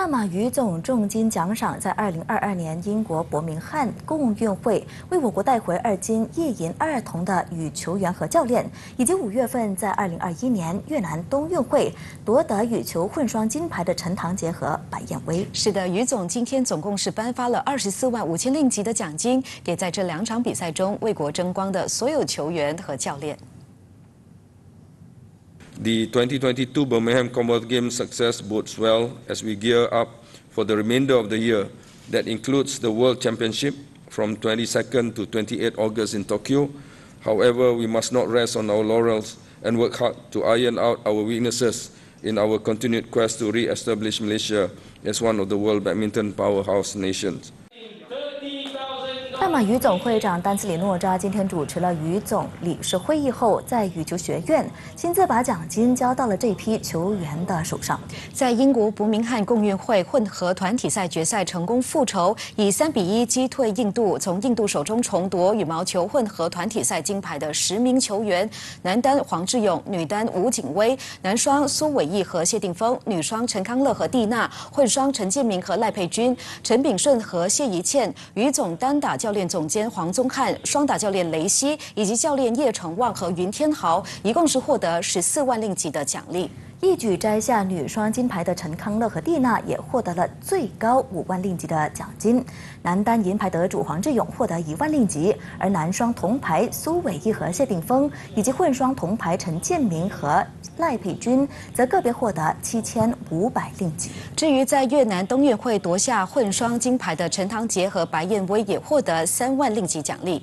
大马羽总重金奖赏在二零二二年英国伯明翰共运会为我国带回二金一银二铜的羽球员和教练，以及五月份在二零二一年越南冬运会夺得羽球混双金牌的陈唐杰和白燕威。是的，羽总今天总共是颁发了二十四万五千令吉的奖金，给在这两场比赛中为国争光的所有球员和教练。The 2022 Birmingham Commonwealth Games success bodes well as we gear up for the remainder of the year. That includes the World Championship from 22nd to 28 August in Tokyo. However, we must not rest on our laurels and work hard to iron out our weaknesses in our continued quest to re-establish Malaysia as one of the world badminton powerhouse nations. 大马羽总会长丹斯里诺扎今天主持了羽总理事会议后，在羽球学院亲自把奖金交到了这批球员的手上。在英国伯明翰共运会混合团体赛决赛成功复仇，以三比一击退印度，从印度手中重夺羽毛球混合团体赛金牌的十名球员：男单黄志勇、女单吴景薇、男双苏伟毅和谢定峰、女双陈康乐和蒂娜、混双陈建明和赖佩君、陈炳顺和谢怡倩。羽总单打教教练总监黄宗翰、双打教练雷西以及教练叶成旺和云天豪，一共是获得十四万令吉的奖励。一举摘下女双金牌的陈康乐和蒂娜也获得了最高五万令吉的奖金。男单银牌得主黄志勇获得一万令吉，而男双铜牌苏伟毅和谢定峰，以及混双铜牌陈建明和赖佩君，则个别获得七千五百令吉。至于在越南冬运会夺下混双金牌的陈唐杰和白燕威，也获得三万令吉奖励。